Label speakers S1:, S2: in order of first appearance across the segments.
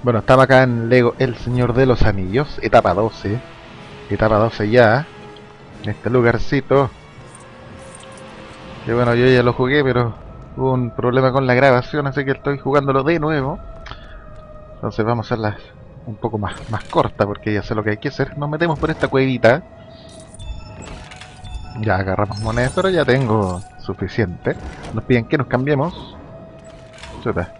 S1: Bueno, estamos acá en Lego El Señor de los Anillos, etapa 12. Etapa 12 ya. En este lugarcito. Que bueno, yo ya lo jugué, pero hubo un problema con la grabación, así que estoy jugándolo de nuevo. Entonces vamos a hacerla un poco más, más corta, porque ya sé lo que hay que hacer. Nos metemos por esta cuevita. Ya agarramos monedas, pero ya tengo suficiente. Nos piden que nos cambiemos. Chuta.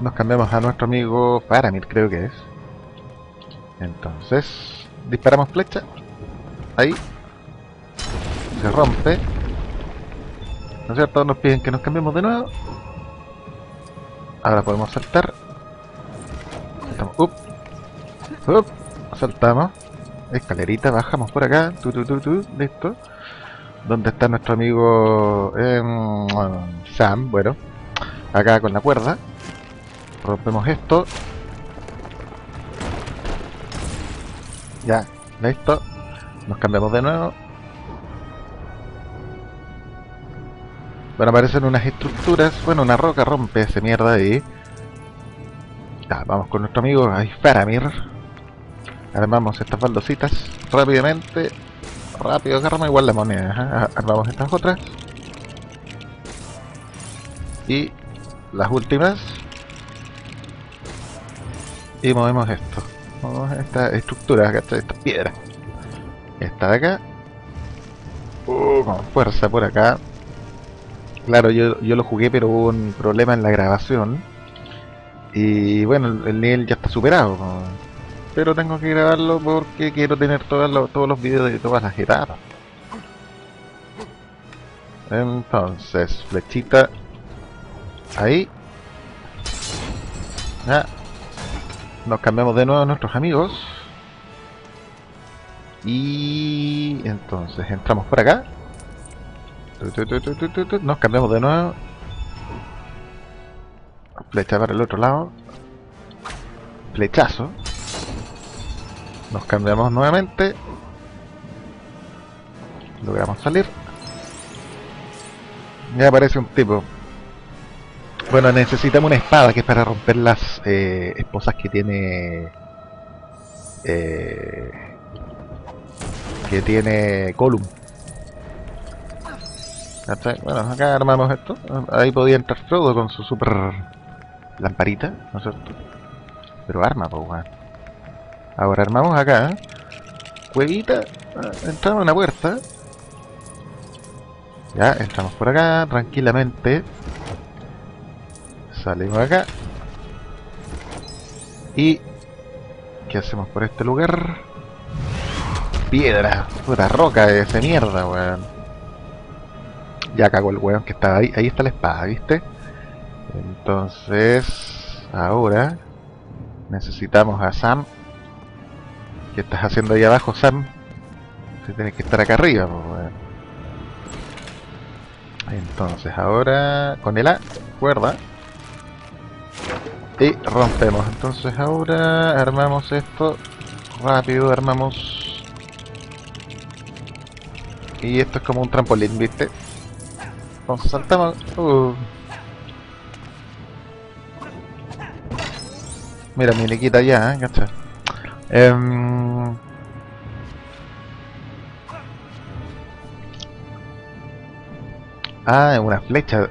S1: Nos cambiamos a nuestro amigo Faramir, creo que es. Entonces, disparamos flecha. Ahí. Se rompe. ¿No es cierto? Nos piden que nos cambiemos de nuevo. Ahora podemos saltar. Saltamos. Up. Up. Saltamos. Escalerita, bajamos por acá. Tu, tu, tu, tu. Listo. ¿Dónde está nuestro amigo em, Sam? Bueno, acá con la cuerda. Rompemos esto. Ya, listo. Nos cambiamos de nuevo. Bueno, aparecen unas estructuras. Bueno, una roca rompe esa mierda ahí. Ya, vamos con nuestro amigo ahí, Faramir. Armamos estas baldositas rápidamente. Rápido, agarramos igual la moneda. Armamos estas otras. Y las últimas. Y movemos esto. Movemos esta estructura, ¿cachai? Esta piedra. Esta de acá. Uh, con fuerza por acá. Claro, yo, yo lo jugué, pero hubo un problema en la grabación. Y bueno, el, el nivel ya está superado. Pero tengo que grabarlo porque quiero tener todos los, todos los vídeos de todas las etapas. Entonces, flechita. Ahí. Ya. Nos cambiamos de nuevo a nuestros amigos. Y entonces entramos por acá. Nos cambiamos de nuevo. Flecha para el otro lado. Flechazo. Nos cambiamos nuevamente. Logramos salir. Ya aparece un tipo. Bueno, necesitamos una espada que es para romper las eh, esposas que tiene... Eh, que tiene Column. Bueno, acá armamos esto. Ahí podía entrar Frodo con su super lamparita, ¿no es cierto? Pero arma, pues. Ahora armamos acá. Cuevita. ah, Entramos en una puerta. Ya, entramos por acá tranquilamente. Salimos acá. Y... ¿Qué hacemos por este lugar? Piedra. Puta roca de esa mierda, weón. Ya cagó el weón que estaba ahí. Ahí está la espada, ¿viste? Entonces... Ahora... Necesitamos a Sam ¿Qué estás haciendo ahí abajo, Sam? Si tienes que estar acá arriba, weón. Entonces, ahora con el A, cuerda. Y rompemos. Entonces, ahora armamos esto. Rápido, armamos. Y esto es como un trampolín, ¿viste? Entonces saltamos. Uh. Mira, mi liquita ya, ¿eh? ¿Cachai? Em, Ah, una flecha.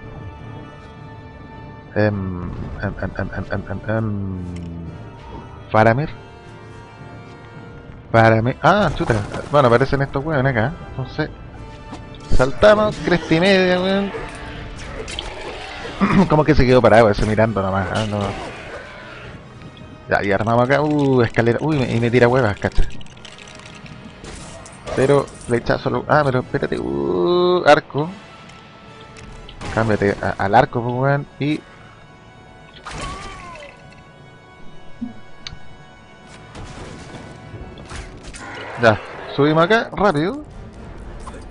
S1: Em, em, Faramir. Faramir. Ah, chuta. Bueno, aparecen estos weones acá. Entonces, saltamos, cresta y media, weón. Como que se quedó parado ese mirando nomás. ah, no. Ya, y armamos acá. Uh, escalera. Uy, y me tira huevas, cacha. Pero, flechazo. lo- Ah, pero espérate. Uh, arco. Cámbiate a- al arco, pues, weón. Y. Ya, subimos acá, rápido.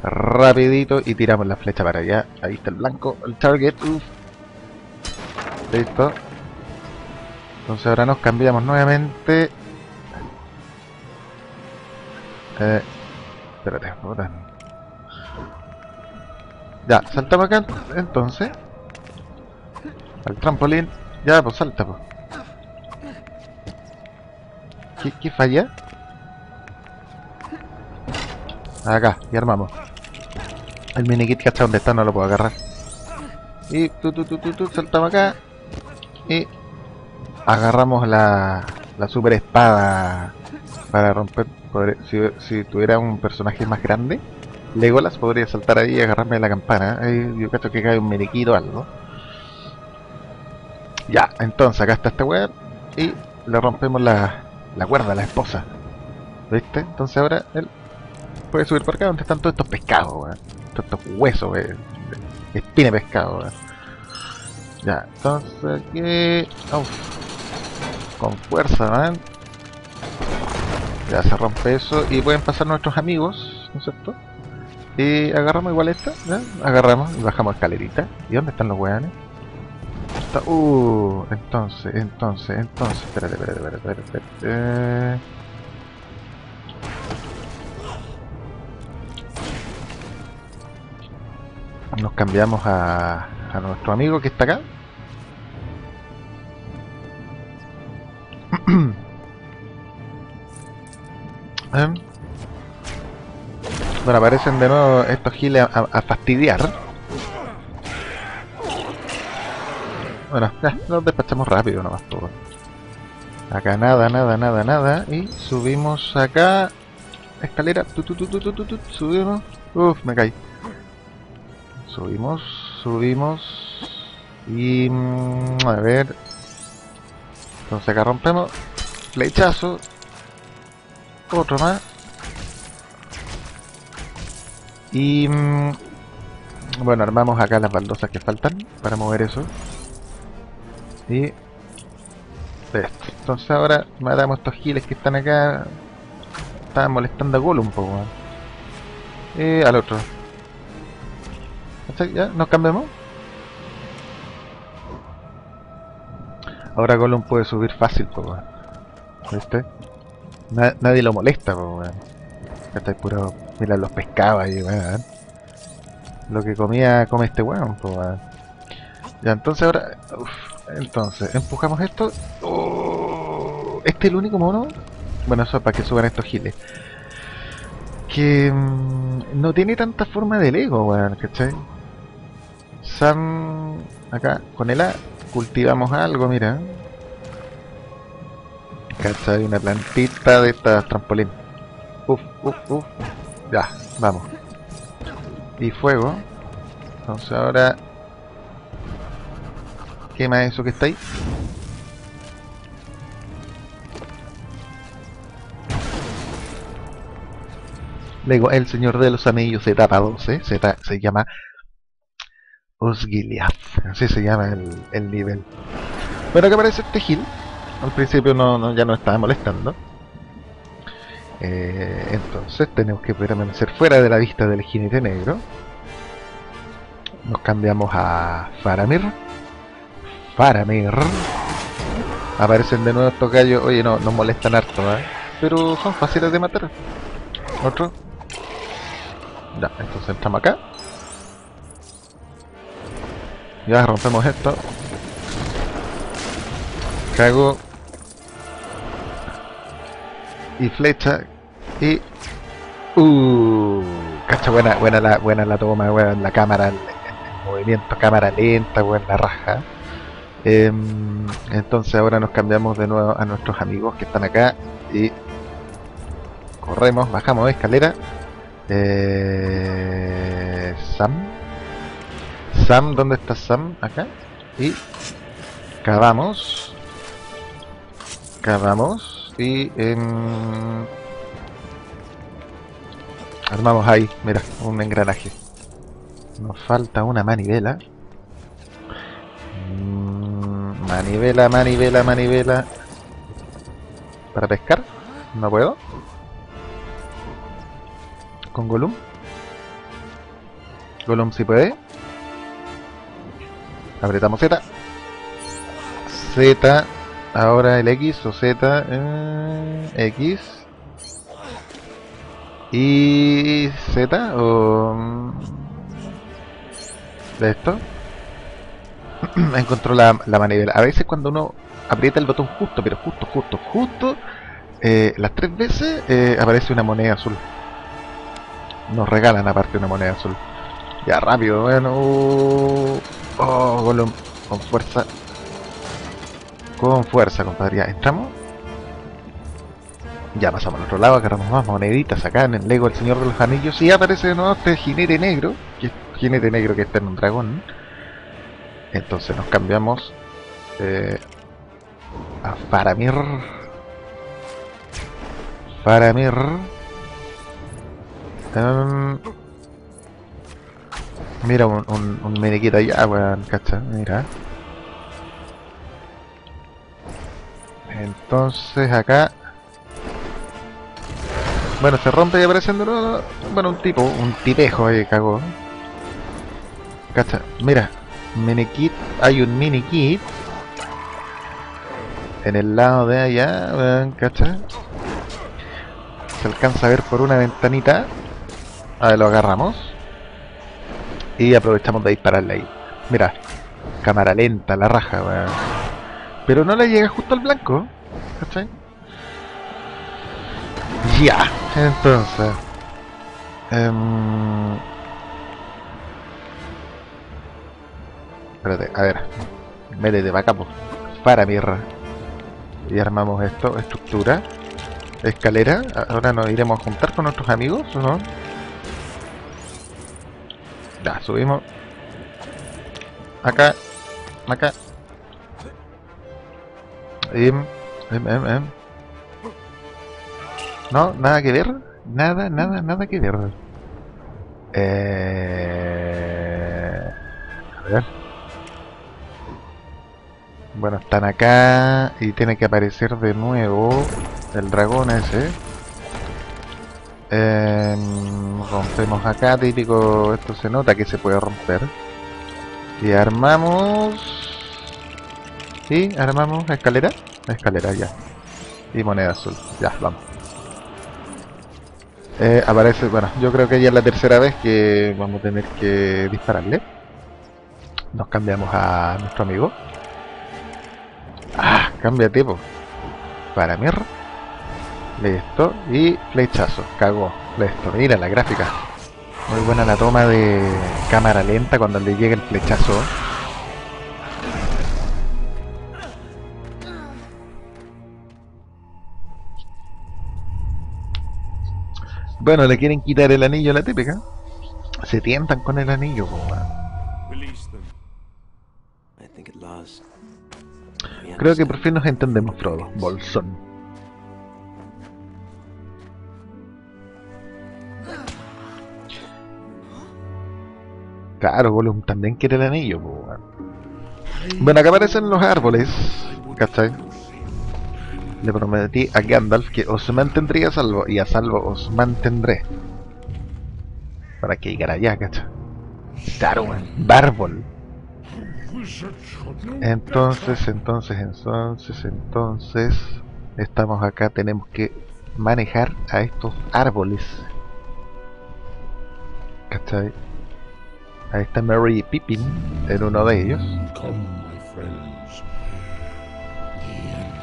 S1: Rapidito y tiramos la flecha para allá. Ahí está el blanco, el target. Uf. Listo. Entonces ahora nos cambiamos nuevamente. Eh, espérate, puta. Ya, saltamos acá entonces. Al trampolín. Ya, pues salta, pues. ¿Qué, qué falla? Acá, y armamos. El minikit, ¿cachai? ¿Dónde está? No lo puedo agarrar. Y tú, saltamos acá. Y agarramos la, la super espada para romper. si, si tuviera un personaje más grande, Legolas podría saltar ahí y agarrarme la campana. Yo cacho que cae un miniquito o algo. Ya, entonces acá está esta weá. Y le rompemos la, la cuerda la esposa. ¿Viste? Entonces ahora él puede subir por acá donde están todos estos pescados. Todos estos huesos, weón. Espina pescado. Ya, entonces. Uf. Con fuerza. Ya se rompe eso. Y pueden pasar nuestros amigos, ¿no es cierto? Y agarramos igual esta, ¿ya? Agarramos y bajamos escalerita. ¿Y dónde están los weones? Uh, entonces, entonces, entonces, espérate, espérate, espérate, espérate, espérate. Nos cambiamos a, a nuestro amigo que está acá. Em. Bueno, aparecen de nuevo estos giles a, fastidiar. Bueno, ya, nos despachamos rápido nomás todo. Acá nada, nada, nada, nada. Y subimos acá. Escalera. Tu, tu, tu, subimos. Uf, me caí. Subimos, subimos. Y... mm, a ver. Entonces acá rompemos. Flechazo. Otro más. Y... mm, bueno, armamos acá las baldosas que faltan para mover eso. Y... Esto. Entonces ahora matamos estos giles que están acá. Estaban molestando a Gollum un poco. Y al otro. ¿Ya? ¿Nos cambiamos? Ahora Gollum puede subir fácil, po, weón. Nadie lo molesta, po, weón. Puro. Mira los pescados ahí, weón. Lo que comía, come este weón, weón. Ya, entonces ahora. uf, entonces, empujamos esto. Oh, este es el único mono. Bueno, eso es para que suban estos giles. Que mm, no tiene tanta forma de Lego, weón, ¿cachai? Acá, con el A, cultivamos algo, mira. ¿Cachai? Una plantita de estas trampolín. Uf, uf, uf. Ya, vamos. Y fuego. Entonces ahora... Quema eso que está ahí. Luego, el señor de los anillos de etapa 12 se, se llama Osgiliath. Así se llama el, el nivel. Bueno, que aparece este Gil. Al principio no- ya nos estaba molestando. Eh, entonces tenemos que permanecer fuera de la vista del jinete negro. Nos cambiamos a Faramir. Faramir. Aparecen de nuevo estos gallos. Oye, no, nos molestan harto, ¿eh? Pero son fáciles de matar. Otro. Ya, entonces entramos acá. Ya rompemos esto. Cago. Y flecha. Y. Uh, cacha buena, buena la, buena la toma, weón, la cámara, el, el movimiento, cámara lenta, weón, la raja. Em, entonces ahora nos cambiamos de nuevo a nuestros amigos que están acá y corremos, bajamos escalera. Eh, Sam. Sam, ¿dónde está Sam? Acá. Y cavamos. Cavamos. Y armamos ahí, mira, un engranaje. Nos falta una manivela. Mm, manivela, manivela, manivela. Para pescar. No puedo. Con Gollum. Gollum si puede. Apretamos Z. Z. Ahora el X o Z. eh, X. Y Z o... mm, De esto. encontró la, la manivela. A veces cuando uno aprieta el botón justo, pero justo, justo, justo, eh, las tres veces eh, aparece una moneda azul. Nos regalan aparte una moneda azul. Ya, rápido, bueno. Oh, Golem, con fuerza. Con fuerza, compadre. Ya, entramos. Ya pasamos al otro lado, agarramos más moneditas acá en el Lego El Señor de los Anillos. Y aparece de nuevo este jinete negro, que es jinete negro que está en un dragón. Entonces nos cambiamos eh, a Faramir. Faramir. Um, mira, un, un, un allá, weón, cacha, mira. Entonces acá bueno, se rompe y aparece. Bueno, un tipo, un tipejo ahí cagó. Cacha, mira, mini kit, hay un mini kit en el lado de allá, vean, cacha. Se alcanza a ver por una ventanita. A ver, lo agarramos. Y aprovechamos de dispararle ahí. Mira, cámara lenta, la raja, weón. Pero no le llega justo al blanco, ¿cachai? Ya, entonces... Um, espérate, a ver. Métete para acá, pues. Para mierda. Y armamos esto, estructura. Escalera. Ahora nos iremos a juntar con nuestros amigos, ¿o no? Subimos. Acá. Acá. Em, em, em. No, nada que ver. Nada, nada, nada que ver. Eh... A ver. Bueno, están acá y tiene que aparecer de nuevo el dragón ese. Eh, rompemos acá, típico, esto se nota que se puede romper. Y armamos... ¿Sí? ¿Armamos escalera? Escalera, ya. Y moneda azul. Ya, vamos. Eh, aparece, bueno, yo creo que ya es la tercera vez que vamos a tener que dispararle. Nos cambiamos a nuestro amigo. Ah, cambia tipo. Para mierda. Listo. Y flechazo. Cagó. Listo. Mira la gráfica. Muy buena la toma de cámara lenta cuando le llega el flechazo. Bueno, le quieren quitar el anillo a la típica. Se tientan con el anillo, Creo que por fin nos entendemos, Frodo. Bolsón. Claro, Gollum también quiere el anillo, po, Bueno, acá aparecen los árboles, ¿cachai? Le prometí a Gandalf que os mantendría a salvo y a salvo os mantendré. Para que llegara allá, cacha. Saruman, Bárbol. Entonces, entonces, entonces, entonces, estamos acá, tenemos que manejar a estos árboles. ¿Cachai? Ahí está Mary Pippin en uno de ellos.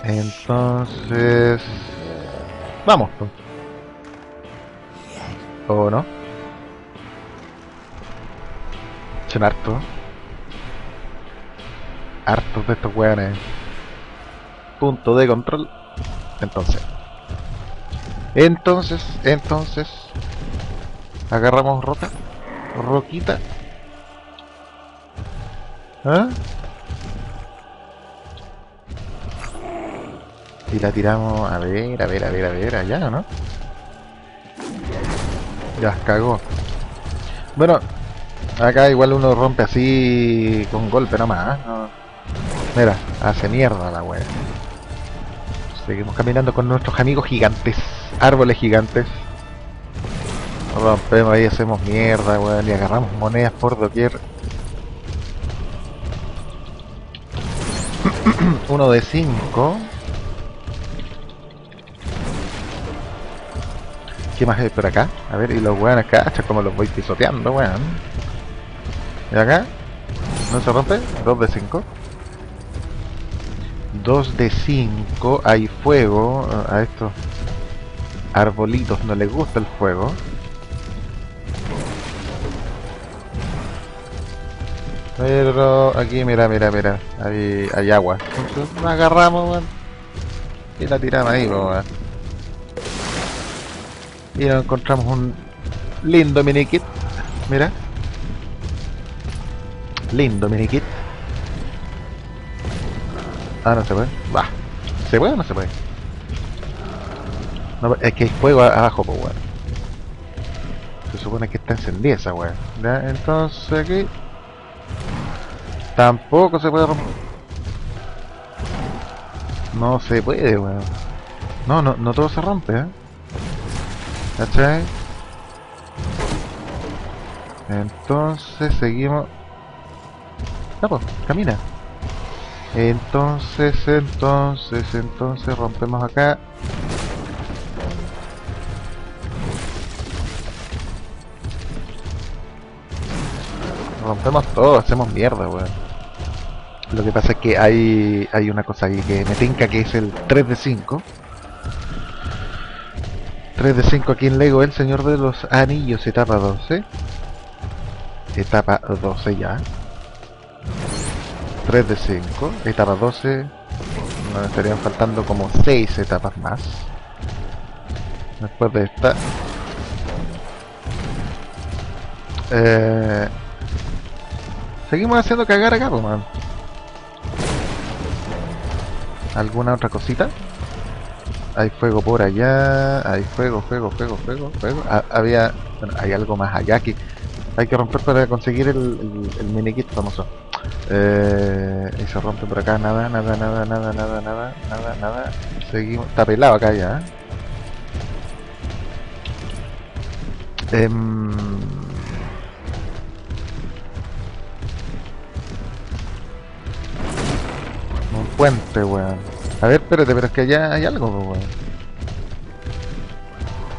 S1: Entonces... Vamos. ¿O no? Son hartos. Hartos de estos weones. Punto de control. Entonces. Entonces, entonces. Agarramos roca. Roquita. ¿Ah? Y la tiramos, a ver, a ver, a ver, a ver, allá, ¿no? Ya, cagó. Bueno, acá igual uno rompe así con golpe nomás. ¿no? Mira, hace mierda la wea. Seguimos caminando con nuestros amigos gigantes, árboles gigantes. Rompemos ahí, hacemos mierda, weón, y agarramos monedas por doquier. Uno de cinco. ¿Qué más hay por acá? A ver, y los weones acá, como los voy pisoteando, weón. ¿Y acá? ¿No se rompe? 2 de 5. 2 de 5. Hay fuego. A estos arbolitos no les gusta el fuego. Pero aquí, mira, mira, mira. Hay, hay agua. La agarramos, weón. Y la tiramos ahí, weón. Y nos encontramos un lindo mini kit. Mira. Lindo mini kit. Ah, no se puede. Va. ¿Se puede o no se puede? Es que hay fuego abajo, weón. Se supone que está encendida esa weón. Entonces aquí. Tampoco se puede romper. No se puede, weón. No, no, no todo se rompe, ¿eh? Entonces seguimos. Ah, pues, camina. Entonces, entonces, entonces rompemos acá. Rompemos todo, hacemos mierda, weón. Lo que pasa es que hay, hay una cosa ahí que me tinca que es el 3 de 5. 3 de 5 aquí en Lego, El Señor de los Anillos, etapa 12. Etapa 12 ya. 3 de 5. Etapa 12. Nos estarían faltando como 6 etapas más. Después de esta. Eh, Seguimos haciendo cagar acá, pues, man. ¿Alguna otra cosita? Hay fuego por allá. Hay fuego, fuego, fuego, fuego, fuego. Ah, había... Bueno, hay algo más allá que... Hay que romper para conseguir el, el, el famoso. Eh, y se rompe por acá. Nada, nada, nada, nada, nada, nada, nada, nada. Seguimos... Está pelado acá ya, ¿eh? Em, puente, weón. A ver, espérate, pero es que allá hay algo, weón.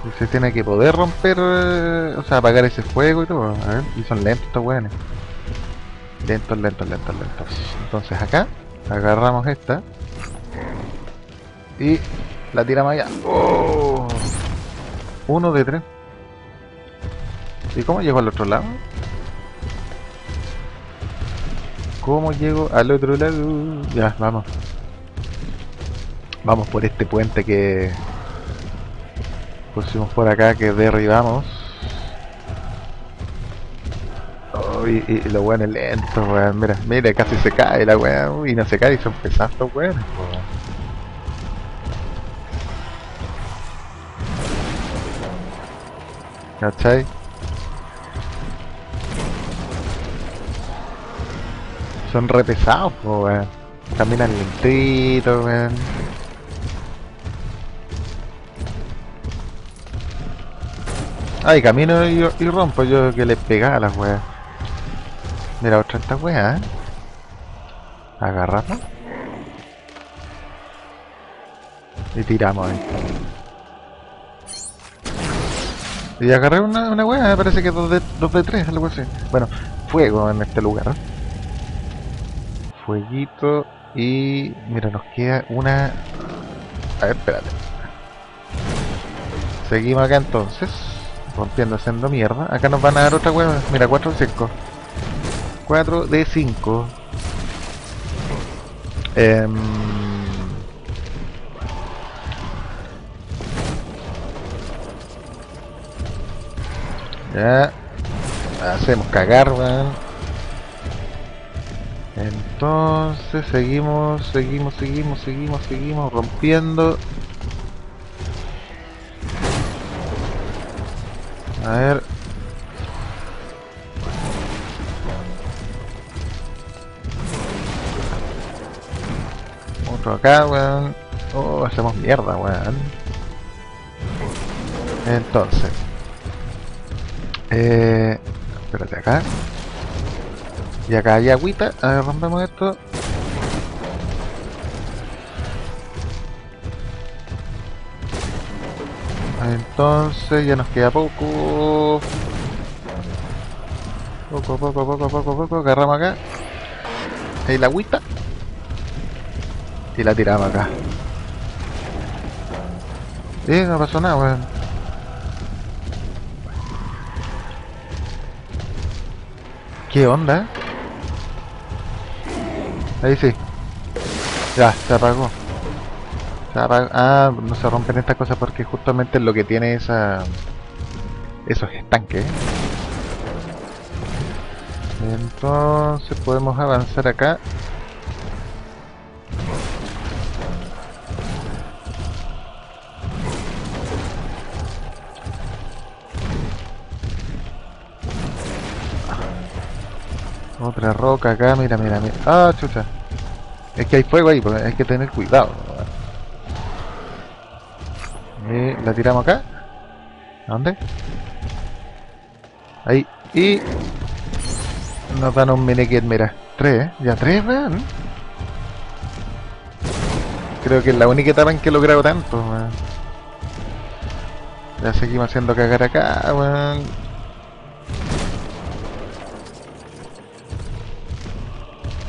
S1: Y se tiene que poder romper, eh, o sea, apagar ese fuego y todo. A ver, y son lentos estos weones. Lentos, lentos, lentos, lentos. Entonces acá, agarramos esta. Y la tiramos allá. ¡Oh! Uno de tres. ¿Y cómo llego al otro lado? ¿Cómo llego al otro lado? Ya, vamos. Vamos por este puente que pusimos por acá, que derribamos. Oh, y, y, lo bueno es lento, weón. Mira, mira, casi se cae la weón. Y no se cae, y son pesados, weón. ¿Cachai? Son re pesados, weón. Caminan lentito, weón. Ay, camino y, y, rompo yo que le pegaba a las weas. Mira, otra esta wea, ¿eh? Agarramos. Y tiramos ahí. Y agarré una, una wea, me parece que 2 de, 2 de 3, algo así. Bueno, fuego en este lugar. Fueguito y... Mira, nos queda una... A ver, espérate. Seguimos acá entonces rompiendo, haciendo mierda. Acá nos van a dar otra hueva. Mira, 4 de 5. 4 de 5. Eh, ya. Hacemos cagar, weón. Entonces seguimos, seguimos, seguimos, seguimos, seguimos rompiendo. A ver. Otro acá, weón. Oh, hacemos mierda, weón. Entonces. Eh, espérate acá. Y acá hay agüita. A ver, rompemos esto. Entonces ya nos queda poco. Poco, poco, poco, poco, poco. Agarramos acá. el agüita. Y la tiramos acá. Eh, no pasó nada, weón. ¿Qué onda? Ahí sí. Ya, se apagó. Se apagó. Ah, no se rompen estas cosas porque justamente es lo que tiene esa... Esos estanques. Entonces podemos avanzar acá. Otra roca acá, mira, mira, mira. Ah, chucha. Es que hay fuego ahí, pues hay que tener cuidado. Y la tiramos acá. ¿A dónde? Ahí. Y nos dan un mini kit, mira. Tres, ¿eh? Ya tres, weón. Creo que es la única etapa en que he logrado tanto. Ya seguimos haciendo cagar acá.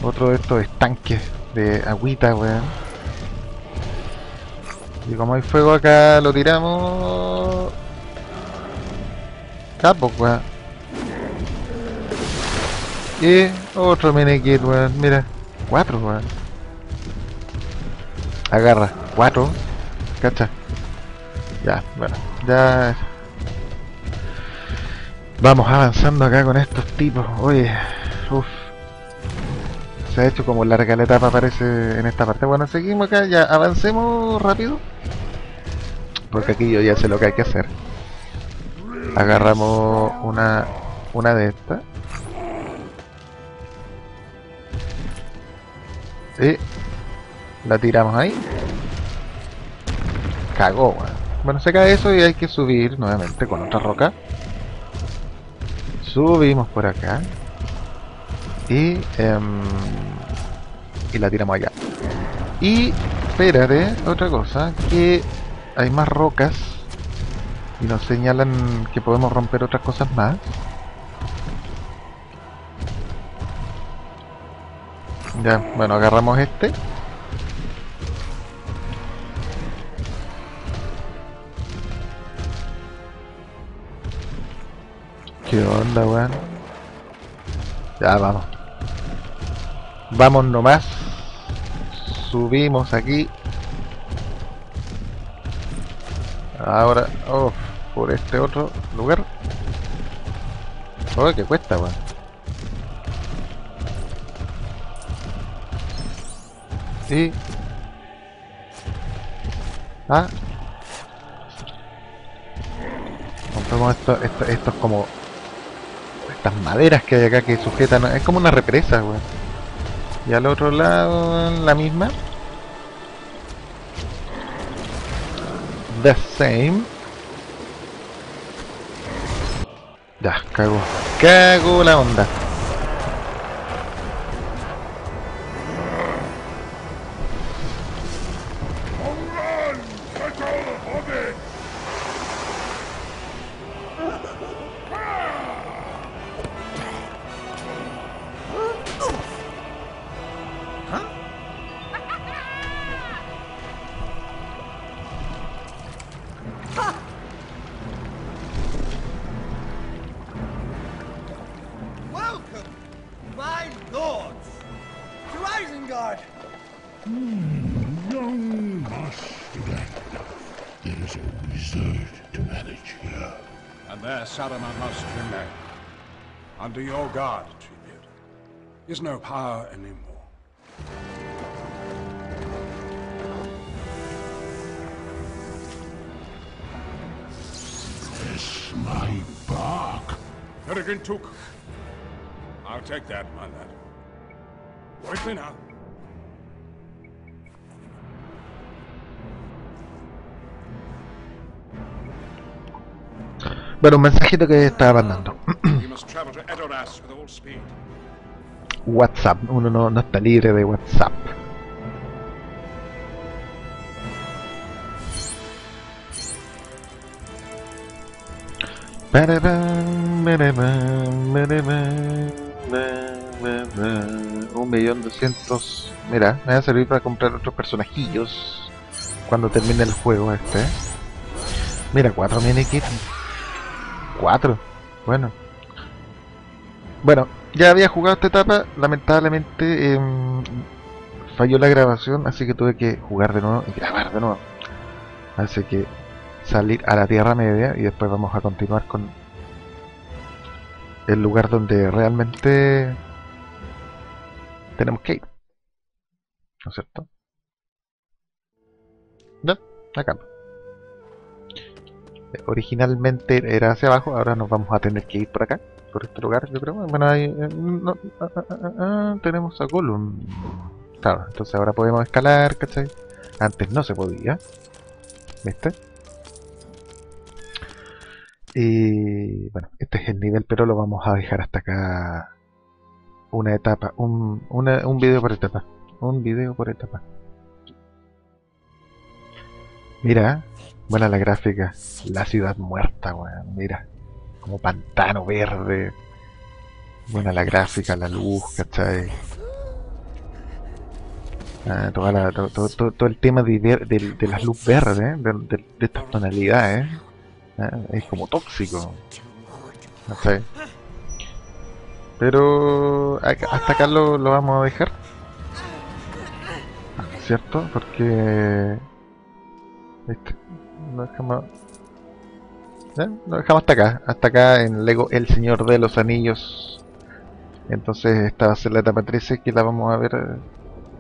S1: Otro de estos estanques de agüita, weón. Y como hay fuego acá, lo tiramos... Capo, weón. Y otro mini kit, weón. Mira, cuatro, weón. Agarra, cuatro. Cacha. Ya, bueno, ya. Vamos avanzando acá con estos tipos. Oye. Se ha hecho como larga la etapa, parece, en esta parte. Bueno, seguimos acá, ya avancemos rápido. Porque aquí yo ya sé lo que hay que hacer. Agarramos una, una de estas. Y la tiramos ahí. Cagó, weón. Bueno, se cae eso y hay que subir nuevamente con otra roca. Subimos por acá. Y, em, y la tiramos allá. Y, espérate, otra cosa, que hay más rocas y nos señalan que podemos romper otras cosas más. Ya, bueno, agarramos este. ¿Qué onda, weón? Ya, vamos. Vamos nomás. Subimos aquí. Ahora, oh, por este otro lugar. Oh, que cuesta, weón. Y... Ah. Compramos esto, estos como... Estas maderas que hay acá que sujetan... Es como una represa, weón. Y al otro lado, la misma. The same. Ya, cago. Cago la onda.
S2: Saruman must remain. Under your guard, tribute. Is no power anymore.
S3: This my bark.
S2: Peregrine took. I'll take that, my lad. Quickly now.
S1: Bueno, un mensajito que estaba mandando. WhatsApp, uno no, no está libre de WhatsApp. Un millón doscientos. Mira, me va a servir para comprar otros personajillos cuando termine el juego este. Mira, cuatro mini kits bueno. Bueno, ya había jugado esta etapa, lamentablemente em, falló la grabación, así que tuve que jugar de nuevo y grabar de nuevo. Así que salir a la Tierra Media y después vamos a continuar con el lugar donde realmente tenemos que ir. ¿No es cierto? Ya, acá. Originalmente era hacia abajo, ahora nos vamos a tener que ir por acá, por este lugar, yo creo. Bueno, eh, no, ah, ah, ah, tenemos a Gollum. Claro, entonces ahora podemos escalar, ¿cachai? Antes no se podía. ¿Viste? Y bueno, este es el nivel, pero lo vamos a dejar hasta acá. Una etapa, un, una, un video por etapa. Un video por etapa. Mira, buena la gráfica. La ciudad muerta, weón. Mira, como pantano verde. Buena la gráfica, la luz, ¿cachai? Ah, la- to- to- to- todo el tema de, de, las luz verdes, de, estas tonalidades. Ah, es como tóxico. ¿cachai? Pero hasta acá lo, lo vamos a dejar. ¿Cierto? Porque... Este, lo dejamos... ¿eh? Lo dejamos hasta acá. Hasta acá en Lego El Señor de los Anillos. Entonces esta va a ser la etapa 13 que la vamos a ver eh,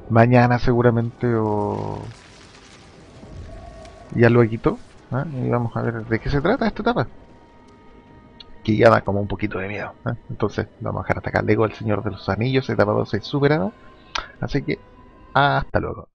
S1: mañana seguramente o... Ya luego. ¿ah? Y vamos a ver de qué se trata esta etapa. Que ya da como un poquito de miedo. ¿eh? Entonces lo vamos a dejar hasta acá. Lego El Señor de los Anillos, etapa 12 superada. Así que hasta luego.